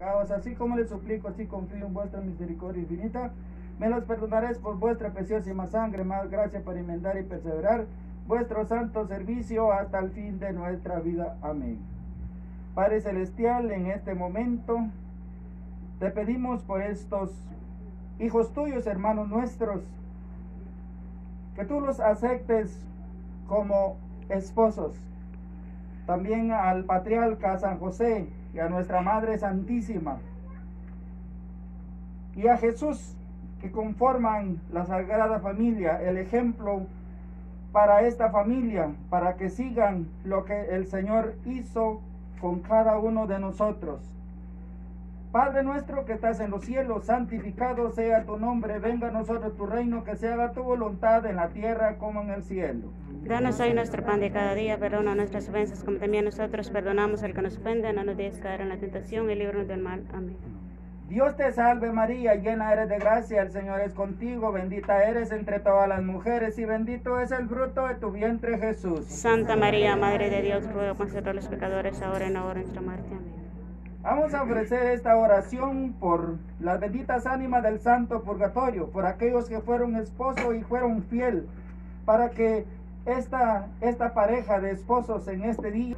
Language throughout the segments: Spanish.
así como les suplico, así confío en vuestra misericordia infinita. Me los perdonaréis por vuestra preciosísima sangre, más gracia para enmendar y perseverar vuestro santo servicio hasta el fin de nuestra vida. Amén. Padre Celestial, en este momento te pedimos por estos hijos tuyos, hermanos nuestros, que tú los aceptes como esposos. También al patriarca San José y a nuestra Madre Santísima. Y a Jesús, que conforman la Sagrada Familia, el ejemplo para esta familia, para que sigan lo que el Señor hizo con cada uno de nosotros. Padre nuestro que estás en los cielos, santificado sea tu nombre, venga a nosotros tu reino, que se haga tu voluntad en la tierra como en el cielo. Danos hoy nuestro pan de cada día, perdona nuestras ofensas como también nosotros perdonamos al que nos ofende, no nos dejes caer en la tentación y líbranos del mal. Amén. Dios te salve María, llena eres de gracia, el Señor es contigo, bendita eres entre todas las mujeres y bendito es el fruto de tu vientre Jesús. Santa María, Madre de Dios, ruega por nosotros los pecadores, ahora y en la hora de nuestra muerte. Amén. Vamos a ofrecer esta oración por las benditas ánimas del Santo Purgatorio, por aquellos que fueron esposo y fueron fiel, para que esta, esta pareja de esposos en este día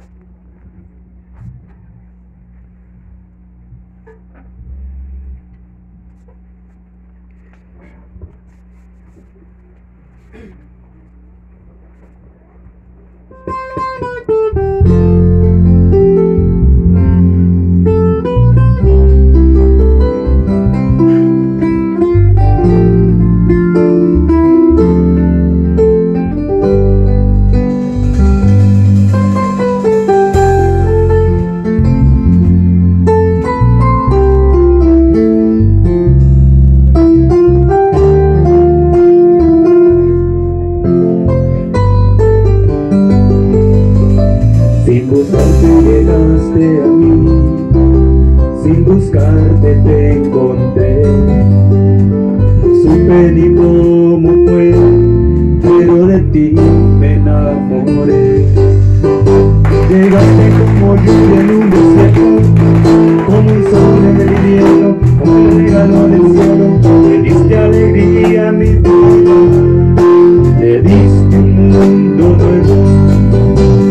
buscarte te encontré. Supe ni cómo fue, pero de ti me enamoré. Llegaste como lluvia en un desierto, como un sol en el invierno, como un regalo del cielo. Me diste alegría a mi vida, me diste un mundo nuevo.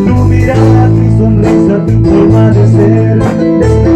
Tu mirada, tu sonrisa, tu forma de ser.